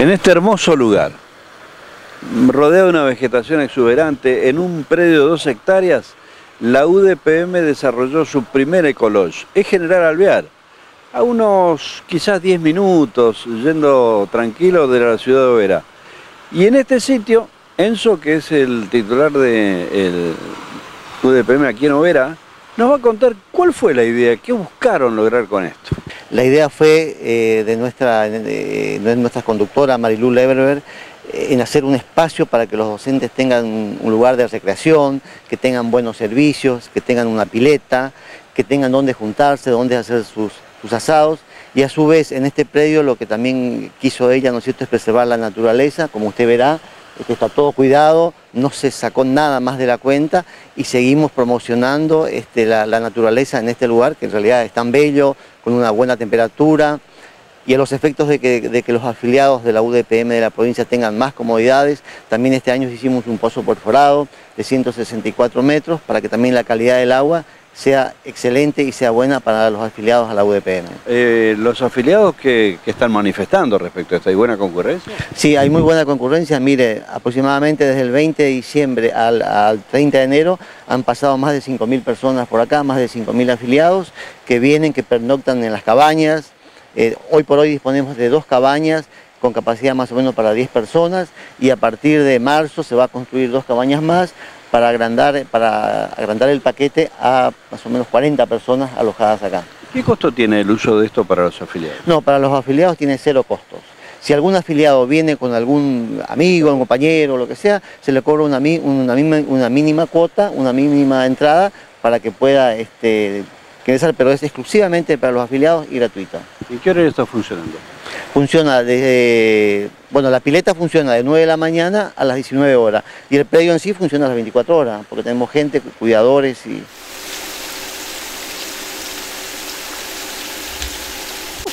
En este hermoso lugar, rodeado de una vegetación exuberante, en un predio de dos hectáreas, la UDPM desarrolló su primer ecolodge. Es General Alvear, a unos quizás 10 minutos, yendo tranquilo de la ciudad de Oberá. Y en este sitio, Enzo, que es el titular del UDPM aquí en Oberá, nos va a contar cuál fue la idea, qué buscaron lograr con esto. La idea fue eh, de, nuestra, de conductora Marilu Leverberg eh, en hacer un espacio para que los docentes tengan un lugar de recreación, que tengan buenos servicios, que tengan una pileta, que tengan donde juntarse, donde hacer sus, asados y a su vez en este predio lo que también quiso ella, ¿no es cierto?, es preservar la naturaleza, como usted verá, que está todo cuidado, no se sacó nada más de la cuenta y seguimos promocionando este, la, naturaleza en este lugar, que en realidad es tan bello, con una buena temperatura, y a los efectos de que, los afiliados de la UDPM de la provincia tengan más comodidades, también este año hicimos un pozo perforado de 164 metros para que también la calidad del agua sea excelente y sea buena para los afiliados a la UDPM. Eh, ¿Los afiliados que, están manifestando respecto a esto, hay buena concurrencia? Sí, hay muy buena concurrencia. Mire, aproximadamente desde el 20 de diciembre al, 30 de enero han pasado más de 5.000 personas por acá, más de 5.000 afiliados que vienen, que pernoctan en las cabañas. Eh, hoy por hoy disponemos de dos cabañas con capacidad más o menos para 10 personas y a partir de marzo se va a construir dos cabañas más para agrandar, para agrandar el paquete a más o menos 40 personas alojadas acá. ¿Qué costo tiene el uso de esto para los afiliados? No, para los afiliados tiene cero costos. Si algún afiliado viene con algún amigo, un compañero, lo que sea, se le cobra una, una, una mínima cuota, una mínima entrada para que pueda este, pero es exclusivamente para los afiliados y gratuita. ¿Y qué hora está funcionando? Funciona desde, bueno, la pileta funciona de 9 de la mañana a las 19 horas y el predio en sí funciona a las 24 horas, porque tenemos gente, cuidadores y...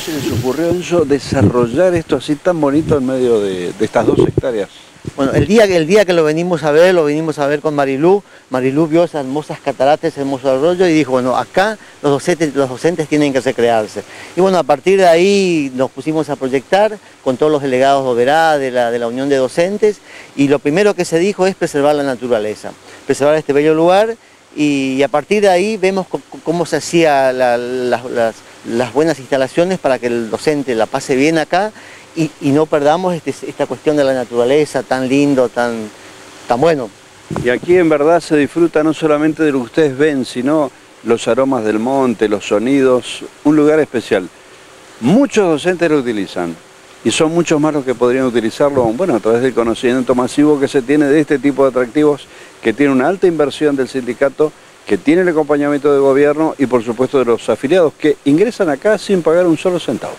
se les ocurrió eso, desarrollar esto así tan bonito en medio de estas dos hectáreas? Bueno, el día, el día que lo venimos a ver, lo venimos a ver con Marilú, Marilú vio esas hermosas cataratas, ese hermoso arroyo y dijo, bueno, acá los docentes, los docentes tienen que recrearse. Y bueno, a partir de ahí nos pusimos a proyectar con todos los delegados de Oberá, de la, de la Unión de Docentes, y lo primero que se dijo es preservar la naturaleza, preservar este bello lugar, y, a partir de ahí vemos cómo se hacían las buenas instalaciones para que el docente la pase bien acá y, no perdamos este, esta cuestión de la naturaleza tan lindo, tan, tan bueno. Y aquí en verdad se disfruta no solamente de lo que ustedes ven, sino los aromas del monte, los sonidos, un lugar especial. Muchos docentes lo utilizan y son muchos más los que podrían utilizarlo, bueno, a través del conocimiento masivo que se tiene de este tipo de atractivos, que tiene una alta inversión del sindicato, que tiene el acompañamiento del gobierno y por supuesto de los afiliados que ingresan acá sin pagar un solo centavo.